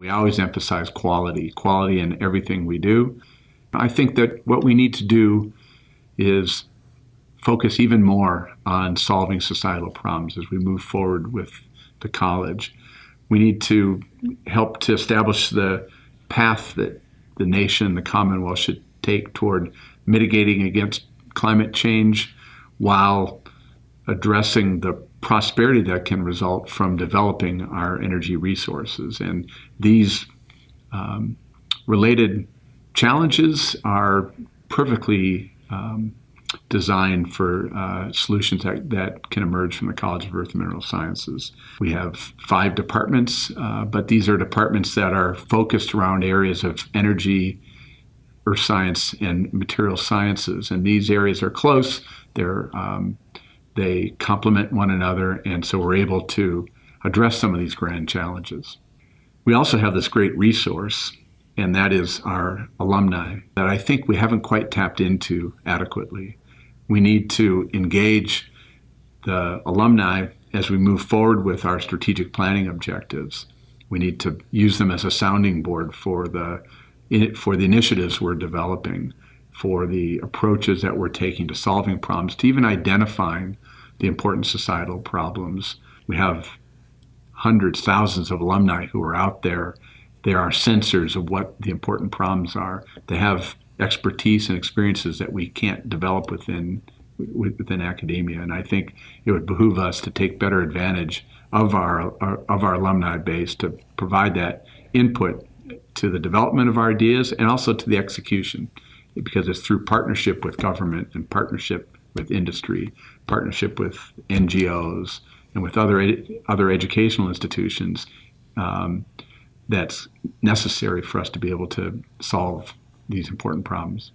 We always emphasize quality, quality in everything we do. I think that what we need to do is focus even more on solving societal problems as we move forward with the college. We need to help to establish the path that the nation, the Commonwealth should take toward mitigating against climate change while addressing the prosperity that can result from developing our energy resources. And these um, related challenges are perfectly um, designed for uh, solutions that, that can emerge from the College of Earth and Mineral Sciences. We have five departments, uh, but these are departments that are focused around areas of energy, earth science, and material sciences. And these areas are close. They're um, they complement one another, and so we're able to address some of these grand challenges. We also have this great resource, and that is our alumni that I think we haven't quite tapped into adequately. We need to engage the alumni as we move forward with our strategic planning objectives. We need to use them as a sounding board for the for the initiatives we're developing, for the approaches that we're taking to solving problems, to even identifying the important societal problems. We have hundreds, thousands of alumni who are out there. They are sensors of what the important problems are. They have expertise and experiences that we can't develop within within academia. And I think it would behoove us to take better advantage of our, our of our alumni base to provide that input to the development of our ideas and also to the execution, because it's through partnership with government and partnership with industry, partnership with NGOs, and with other ed- other educational institutions um, that's necessary for us to be able to solve these important problems.